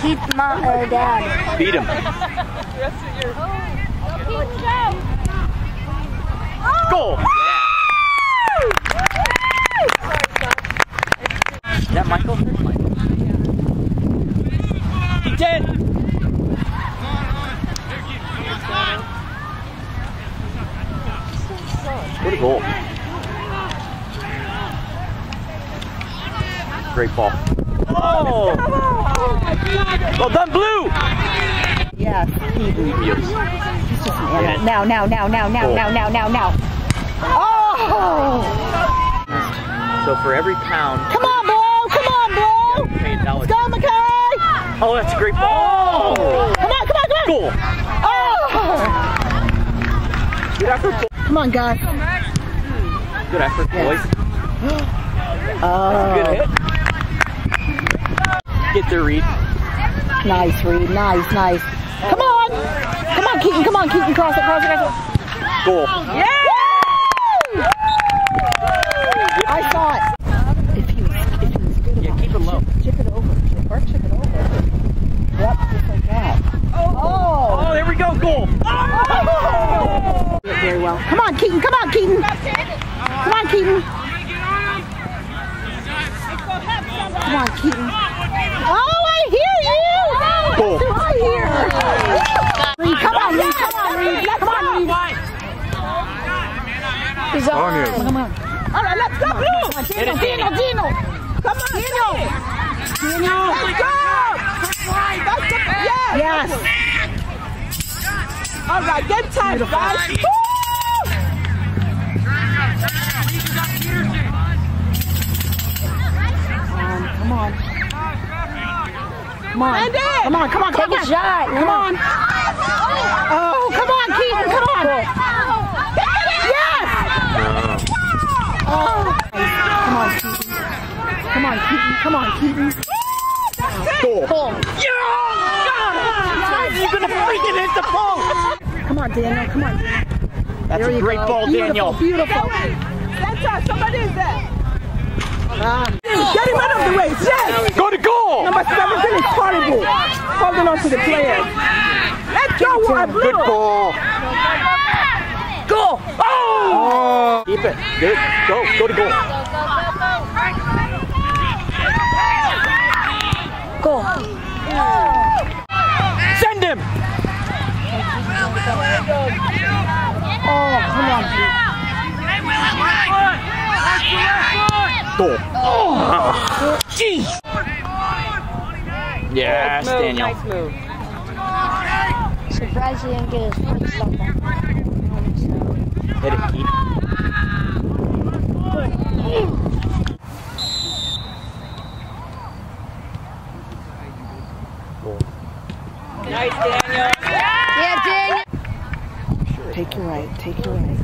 Keith, mom, uh, dad. Beat him. Goal. Is that Michael? He did. What a goal. Great ball. Oh! Well done, Blue! Yes, Yes. He's just an animal. Now, now, now, now, now, Oh. now, now, now, now. Oh! So for every pound, Come on, Blue! Come on, Blue! pay a dollar. Let's go, McKay! Oh, that's a great ball. Oh! Come on, come on, come on! Goal. Oh! Good effort. Come on, Gus. Good effort, boys. Oh, Good hit. Get there, Reed. nice, Reed. Nice, nice. Come on! Come on, Keaton. Come on, Keaton. Cross it, cross it, cross it. Goal. Yeah! I saw it. If he was, if he was good Yeah, keep it low. chip it over. Chip, or chip it over. Yep, just like that. Oh! Oh, oh there we go. Goal. Did it very well. Come on, Keaton. Come on, Keaton. Come on, Keaton. Come on, Keaton. Oh, I hear you. Goal. What do I hear? Reed, come on, Reed. Come on, Reed. Come on, Reed. He's on. Come on. All right, let's go, Blue. Dino, Dino, Dino. Come on, Dino. Dino. Let's go. That's the, yes. Yes. All right, get time, guys. Woo! Come on. Come on, come on, come Take a on. shot. Come on. Oh, come on, Keaton, come on. Yes! Oh. Come on, Keaton. Come on, Keaton. Come on, Keaton. Goal. Goal. You're gonna freaking hit the ball. Come on, Daniel. Come on. That's There a great go. ball, beautiful, Daniel. Beautiful. Center, somebody is there. Ah. Get him out of the way. Yes. Go to goal. Number 17 is horrible. Holding on to the players. Let's go. Good ball. Go. Oh! Keep it. Good. Go. Go to goal. Goal. Send him. Oh, come on. Goal. Oh. Jeez. Yes, Daniel. Surprised he didn't get his foot stuck on. Hit it, Keith. Goal. Yeah, Daniel. Take your right. Take your right.